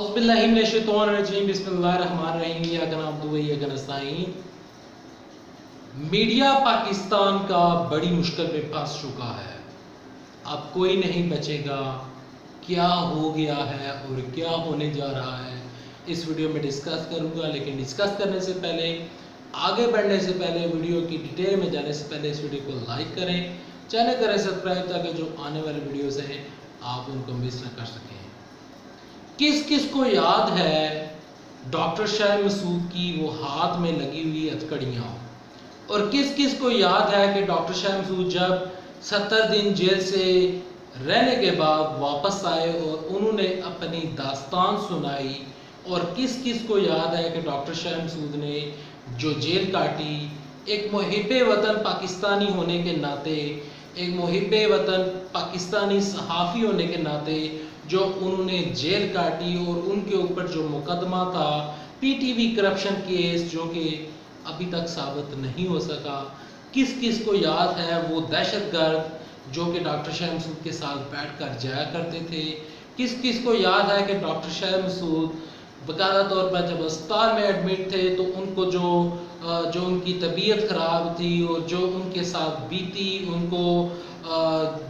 اعوذ باللہ من الشیطان الرجیم، بسم اللہ الرحمن الرحیم، یا کنا عبدو یا کنا سائین میڈیا پاکستان کا بڑی مشکل میں پھنس چکا ہے۔ اب کوئی نہیں بچے گا۔ کیا ہو گیا ہے اور کیا ہونے جا رہا ہے؟ اس ویڈیو میں ڈسکس کروں گا، لیکن ڈسکس کرنے سے پہلے، آگے بڑھنے سے پہلے، ویڈیو کی ڈیٹیل میں جانے سے پہلے اس ویڈیو کو لائک کریں۔ چینل کریں سبسکرائب تاکہ جو آنے والے ویڈیوز ہیں، آپ ان کو مس نہ کر سکیں۔ کس کس کو یاد ہے ڈاکٹر شاہ مسعود کی وہ ہاتھ میں لگی ہوئی ہتکڑیاں اور کس کس کو یاد ہے کہ ڈاکٹر شاہ مسعود جب ستر دن جیل سے رہنے کے بعد واپس آئے اور انہوں نے اپنی داستان سنائی، اور کس کس کو یاد ہے کہ ڈاکٹر شاہ مسعود نے جو جیل کاٹی، ایک محب وطن پاکستانی ہونے کے ناطے، ایک محب وطن پاکستانی صحافی ہونے کے ناطے جو انہوں نے جیل کاٹی اور ان کے اوپر جو مقدمہ تھا، P T V corruption case جو کہ ابھی تک ثابت نہیں ہو سکا۔ کس کس کو یاد ہے وہ دہشت گرد جو کہ ڈاکٹر شاہ مسعود کے ساتھ بیٹھ کر جایا کرتے تھے۔ کس کس کو یاد ہے کہ ڈاکٹر شاہ مسعود باقاعدہ طور پر جب اسپتال میں ایڈمٹ تھے تو ان کو جو جو ان کی طبیعت خراب تھی اور جو ان کے ساتھ بیتی، ان کو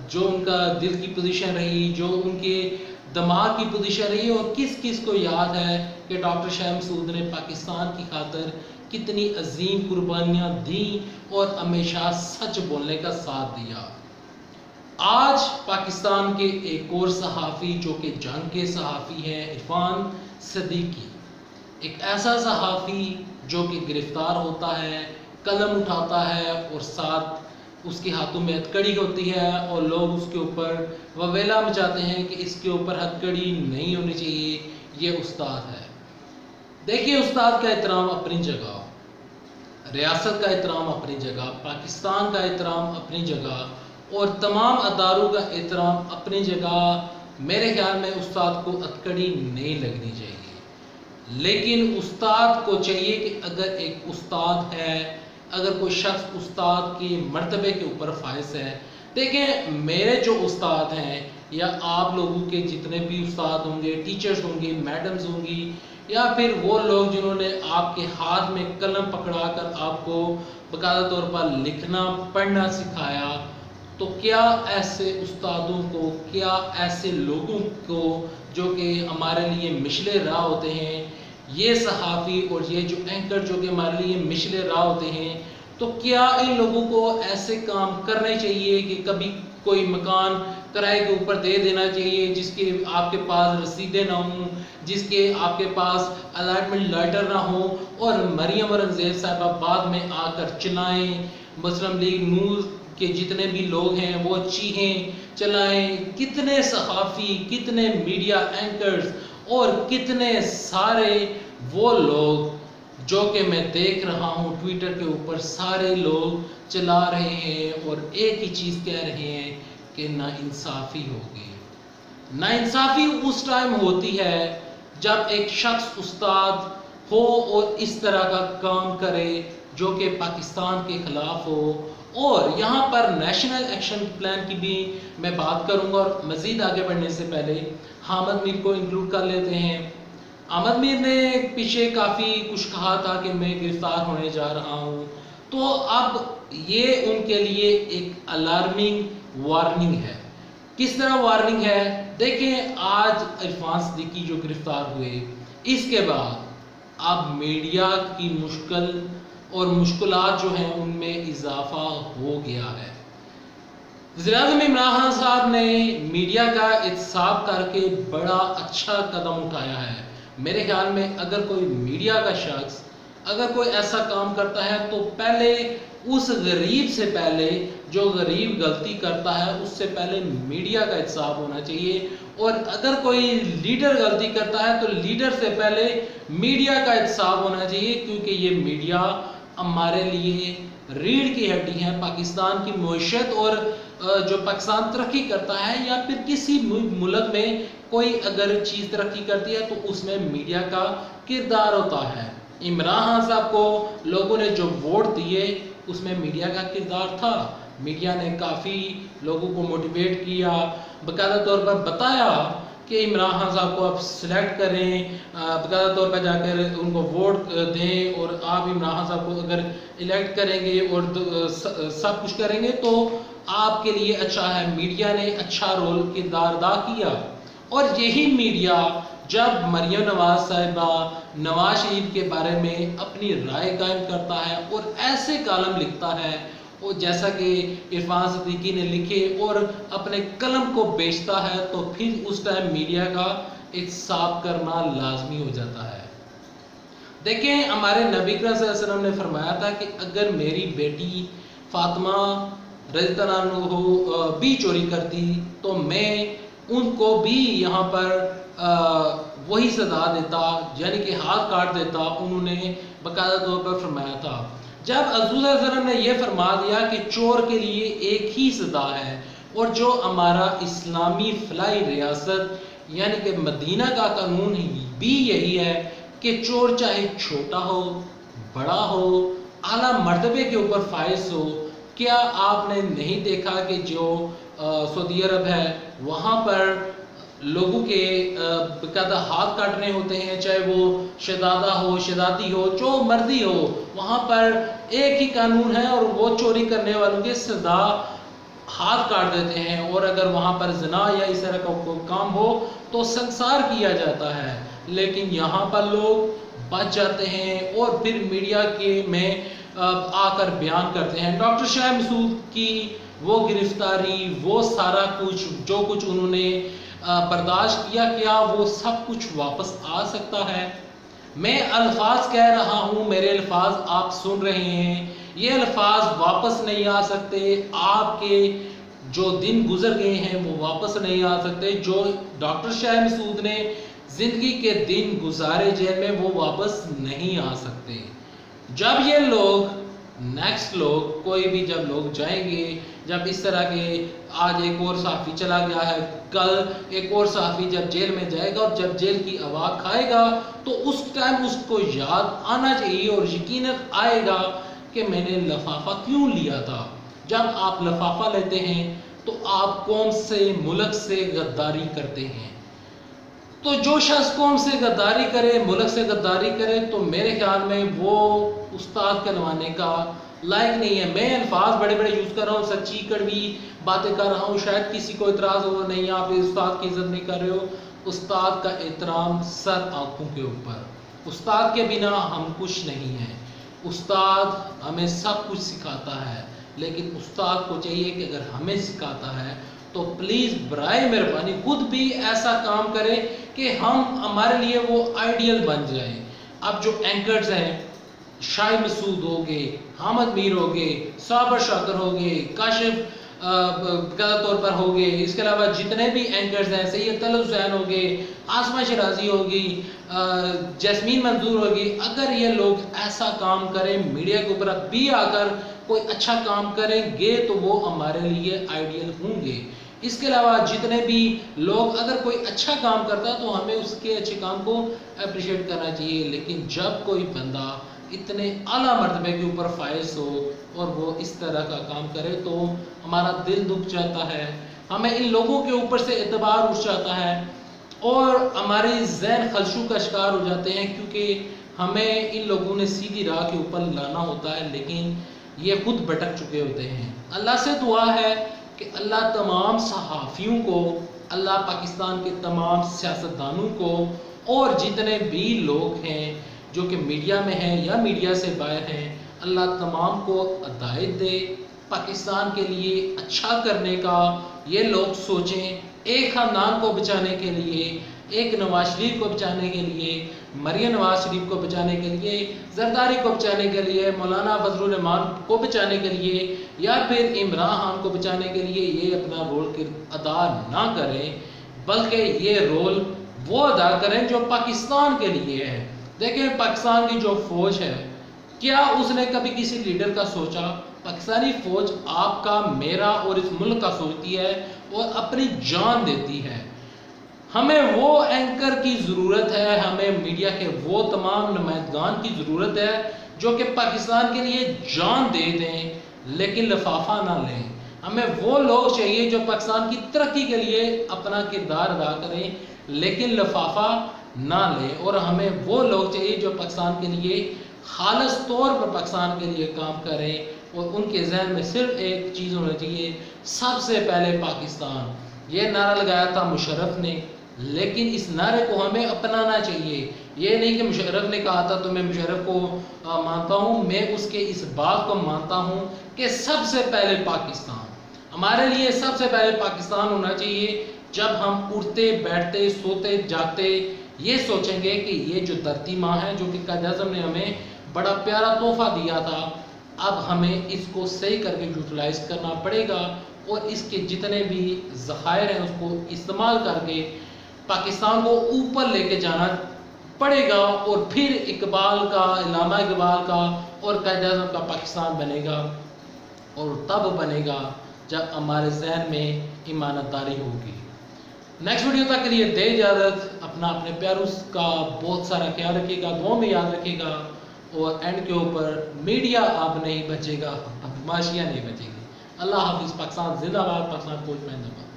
جو ان کا دل کی پوزیشن رہی، جو ان کے دماغ کی پوزیشن رہی اور کس کس کو یاد ہے کہ ڈاکٹر شاہ مسعود نے پاکستان کی خاطر کتنی عظیم قربانیاں دیں اور ہمیشہ سچ بولنے کا ساتھ دیا۔ آج پاکستان کے ایک اور صحافی جو کہ جنگ کے صحافی ہیں، عرفان صدیقی۔ ایک ایسا صحافی جو کہ گرفتار ہوتا ہے، قلم اٹھاتا ہے اور ساتھ اس کے ہاتھوں میں ہتکڑی ہوتی ہے اور لوگ اس کے اوپر وویلا مچاتے ہیں کہ اس کے اوپر ہتکڑی نہیں ہونی چاہیے، یہ استاد ہے۔ دیکھیے استاد کا احترام اپنی جگہ، ریاست کا احترام اپنی جگہ، پاکستان کا احترام اپنی جگہ، اور تمام اداروں کا احترام اپنی جگہ، میرے خیال میں استاد کو ہتکڑی نہیں لگنی چاہیے۔ لیکن استاد کو چاہیے کہ اگر ایک استاد ہے اگر کوئی شخص استاد کے مرتبے کے اوپر فائز ہے، دیکھیں میرے جو استاد ہیں یا آپ لوگوں کے جتنے بھی استاد ہوں گے ٹیچرز ہوں گے میڈمز ہوں گی، یا پھر وہ لوگ جنہوں نے آپ کے ہاتھ میں قلم پکڑا کر آپ کو باقاعدہ طور پر لکھنا، پڑھنا سکھایا، تو کیا ایسے استادوں کو، کیا ایسے لوگوں کو جو کہ ہمارے لیے مشلے راہ ہوتے ہیں یہ صحافی اور یہ جو اینکر جو کہ ہمارے لیے مشلے راہ ہوتے ہیں، تو کیا ان لوگوں کو ایسے کام کرنے چاہیے کہ کبھی کوئی مکان کرائے کے اوپر دے دینا چاہیے، جس کے آپ کے پاس رسیدیں نہ ہوں، جس کے آپ کے پاس الائٹمنٹ لیٹر نہ ہو اور مریم اور انزیب صاحبہ بعد میں آ کر چلائیں۔ مسلم لیگ نور کے جتنے بھی لوگ ہیں، وہ چیہیں، چلائیں۔ کتنے صحافی، کتنے میڈیا اینکرز اور کتنے سارے وہ لوگ جو کہ میں دیکھ رہا ہوں ٹویٹر کے اوپر سارے لوگ چلا رہے ہیں اور ایک ہی چیز کہہ رہے ہیں کہ نا انصافی ہوگی نا انصافی اس ٹائم ہوتی ہے جب ایک شخص استاد ہو اور اس طرح کا کام کرے جو کہ پاکستان کے خلاف ہو اور یہاں پر نیشنل ایکشن پلان کی بھی میں بات کروں گا اور مزید آگے بڑھنے سے پہلے حامد میر کو انکلوڈ کر لیتے ہیں۔ احمد میر نے پیچھے کافی کچھ کہا تھا کہ میں گرفتار ہونے جا رہا ہوں۔ تو اب یہ ان کے لیے ایک الارمنگ وارننگ ہے۔ کس طرح وارننگ ہے؟ دیکھیں آج عرفان صدیقی جو گرفتار ہوئے، اس کے بعد اب میڈیا کی مشکل اور مشکلات جو ہیں ان میں اضافہ ہو گیا ہے۔ وزیر اعظم عمران خان صاحب نے میڈیا کا احتساب کر کے بڑا اچھا قدم اٹھایا ہے۔ میرے خیال میں اگر کوئی میڈیا کا شخص اگر کوئی ایسا کام کرتا ہے تو پہلے اس غریب سے پہلے جو غریب غلطی کرتا ہے اس سے پہلے میڈیا کا احتساب ہونا چاہیے۔ اور اگر کوئی لیڈر غلطی کرتا ہے تو لیڈر سے پہلے میڈیا کا احتساب ہونا چاہیے کیونکہ یہ میڈیا ہمارے لیے ریڑھ کی ہڈی ہے، پاکستان کی معیشت اور جو پاکستان ترقی کرتا ہے یا پھر کسی ملک میں کوئی اگر چیز ترقی کرتی ہے تو اس میں میڈیا کا کردار ہوتا ہے۔ عمران خان صاحب کو لوگوں نے جو ووٹ دیے، اس میں میڈیا کا کردار تھا۔ میڈیا نے کافی لوگوں کو موٹیویٹ کیا باقاعدہ طور پر بتایا کہ عمران خان صاحب کو آپ سلیکٹ کریں باقاعدہ طور پہ جا کر ان کو ووٹ دیں اور آپ عمران خان صاحب کو اگر الیکٹ کریں گے اور سب کچھ کریں گے تو آپ کے لیے اچھا ہے۔ میڈیا نے اچھا رول کردار ادا کیا۔ اور یہی میڈیا جب مریم نواز صاحبہ نواز شریف کے بارے میں اپنی رائے قائم کرتا ہے اور ایسے کالم لکھتا ہے اور جیسا کہ عرفان صدیقی نے لکھے اور اپنے قلم کو بیچتا ہے، تو پھر اس ٹائم میڈیا کا احتساب کرنا لازمی ہو جاتا ہے۔ دیکھیں، ہمارے نبی کرم صلی اللہ علیہ وسلم نے فرمایا تھا کہ اگر میری بیٹی فاطمہ رضی اللہ عنہ بھی چوری کرتی، تو میں ان کو بھی یہاں پر وہی سزا دیتا یعنی کہ ہاتھ کاٹ دیتا، انہوں نے باقاعدہ طور پر فرمایا تھا۔ جب حضور صلی اللہ علیہ وسلم نے یہ فرما دیا کہ چور کے لیے ایک ہی سزا ہے اور جو ہمارا اسلامی فلائی ریاست یعنی کہ مدینہ کا قانون بھی یہی ہے کہ چور چاہے چھوٹا ہو، بڑا ہو، اعلیٰ مرتبے کے اوپر فائز ہو، کیا آپ نے نہیں دیکھا کہ جو سعودی عرب ہے، وہاں پر لوگوں کے بقاعدہ ہاتھ کاٹنے ہوتے ہیں، چاہے وہ شہزادہ ہو، شہزادی ہو، جو مرضی ہو، وہاں پر ایک ہی قانون ہے اور وہ چوری کرنے والوں کے سزا ہاتھ کاٹ دیتے ہیں۔ اور اگر وہاں پر زنا یا اس طرح کا کوئی کام ہو تو سنسار کیا جاتا ہے۔ لیکن یہاں پر لوگ بچ جاتے ہیں اور پھر میڈیا کے میں آ کر بیان کرتے ہیں۔ ڈاکٹر شاہ مسعود کی وہ گرفتاری، وہ سارا کچھ، جو کچھ انہوں نے برداشت کیا کیا وہ سب کچھ واپس آ سکتا ہے۔ میں الفاظ کہہ رہا ہوں، میرے الفاظ آپ سن رہے ہیں۔ یہ الفاظ واپس نہیں آ سکتے۔ آپ کے جو دن گزر گئے ہیں، وہ واپس نہیں آ سکتے۔ جو ڈاکٹر شاہ مسعود نے زندگی کے دن گزارے جیل میں، وہ واپس نہیں آ سکتے۔ جب یہ لوگ نیکسٹ لوگ کوئی بھی جب لوگ جائیں گے، جب اس طرح کے آج ایک اور صحافی چلا گیا ہے، کل ایک اور صحافی جب جیل میں جائے گا اور جب جیل کی ہوا کھائے گا، تو اس ٹائم اس کو یاد آنا چاہیے اور یقیناً آئے گا کہ میں نے لفافہ کیوں لیا تھا؟ جب آپ لفافہ لیتے ہیں، تو آپ قوم سے ملک سے غداری کرتے ہیں؟ تو جو شخص قوم سے غداری کرے، ملک سے غداری کرے، تو میرے خیال میں وہ استاد کہلوانے کا لائق نہیں ہے۔ میں الفاظ بڑے بڑے یوز کر رہا ہوں، سچی، کڑوی باتیں کر رہا ہوں، شاید کسی کو اعتراض ہو، نہیں، آپ استاد کی عزت نہیں کر رہے ہو۔ استاد کا احترام سر آنکھوں کے اوپر۔ استاد کے بنا ہم کچھ نہیں ہیں۔ استاد ہمیں سب کچھ سکھاتا ہے، لیکن استاد کو چاہیے کہ اگر ہمیں سکھاتا ہے تو پلیز برائے مہربانی خود بھی ایسا کام کرے کہ ہم ہمارے لیے وہ آئیڈیل بن جائیں۔ اب جو اینکرز ہیں شاہ مسعود ہو گئے، حامد میر ہو گئے، صابر شاکر ہو گئے، کاشف قدر طور پر ہو گئے۔ اس کے علاوہ جتنے بھی اینکرز ہیں، سید طلب حسین ہو گئے شرازی ہوگی جیسمین منظور ہوگی اگر یہ لوگ ایسا کام کریں میڈیا کے اوپر بھی آ کر کوئی اچھا کام کریں گے، تو وہ ہمارے لیے آئیڈیل ہوں گے۔ اس کے علاوہ جتنے بھی لوگ اگر کوئی اچھا کام کرتا تو ہمیں اس کے اچھے کام کو اپریشیٹ کرنا چاہیے، لیکن جب کوئی بندہ اتنے اعلیٰ مرتبے کے اوپر فائز ہو اور وہ اس طرح کا کام کرے تو ہمارا دل دکھ جاتا ہے، ہمیں ان لوگوں کے اوپر سے اعتبار اٹھ جاتا ہے اور ہماری ذہن خلشو کا شکار ہو جاتے ہیں کیونکہ ہمیں ان لوگوں نے سیدھی راہ کے اوپر لانا ہوتا ہے، لیکن یہ خود بھٹک چکے ہوتے ہیں۔ اللہ سے دعا ہے کہ اللہ تمام صحافیوں کو، اللہ پاکستان کے تمام سیاستدانوں کو اور جتنے بھی لوگ ہیں جو کہ میڈیا میں ہیں یا میڈیا سے باہر ہیں، اللہ تمام کو ہدایت دے، پاکستان کے لیے اچھا کرنے کا، یہ لوگ سوچیں ایک خاندان کو بچانے کے لیے، ایک نواز شریف کو بچانے کے لیے، مریم نواز شریف کو بچانے کے لیے، زرداری کو بچانے کے لیے، مولانا فضل الرحمان کو بچانے کے لیے یا پھر عمران خان کو بچانے کے لیے یہ اپنا رول ادا نہ کریں، بلکہ یہ رول وہ ادا کریں جو پاکستان کے لیے ہے۔ دیکھیں پاکستان کی جو فوج ہے، کیا اس نے کبھی کسی لیڈر کا سوچا؟ پاکستانی فوج آپ کا، میرا اور اس ملک کا سوچتی ہے اور اپنی جان دیتی ہے۔ ہمیں وہ اینکر کی ضرورت ہے، ہمیں میڈیا کے وہ تمام نمائندگان کی ضرورت ہے جو کہ پاکستان کے لیے جان دے دیں۔ لیکن لفافہ نہ لیں۔ ہمیں وہ لوگ چاہیے جو پاکستان کی ترقی کے لیے اپنا کردار ادا کریں، لیکن لفافہ نہ لیں۔ اور ہمیں وہ لوگ چاہیے جو پاکستان کے لیے خالص طور پر پاکستان کے لیے کام کریں۔ اور ان کے ذہن میں صرف ایک چیز ہونا چاہیے، سب سے پہلے پاکستان۔ یہ نعرہ لگایا تھا مشرف نے، لیکن اس نعرے کو ہمیں اپنانا چاہیے۔ یہ نہیں کہ مشرف نے کہا تھا، تو میں مشرف کو مانتا ہوں، میں اس کے اس بات کو مانتا ہوں کہ سب سے پہلے پاکستان۔ ہمارے لیے سب سے پہلے پاکستان ہونا چاہیے۔ جب ہم اٹھتے، بیٹھتے، سوتے جاتے یہ سوچیں گے کہ یہ جو دھرتی ماں ہے، جو کہ قائد اعظم نے ہمیں بڑا پیارا تحفہ دیا تھا، اب ہمیں اس کو صحیح کر کے یوٹیلائز کرنا پڑے گا اور اس کے جتنے بھی ذخائر ہیں، اس کو استعمال کر کے پاکستان کو اوپر لے کے جانا پڑے گا اور پھر اقبال کا، علامہ اقبال کا اور قائد اعظم کا پاکستان بنے گا اور تب بنے گا جب ہمارے ذہن میں ایمانت داری ہوگی۔ نیکسٹ ویڈیو تک کے لیے دے اجازت، اپنا اپنے پیاروس کا بہت سارا خیال رکھے گا دعا میں یاد رکھے گا اور اینڈ کے اوپر میڈیا اب نہیں بچے گا معاشیہ نہیں بچے گی اللہ حافظ، پاکستان زندہ باد، پاکستان کوچ مہندہ باد۔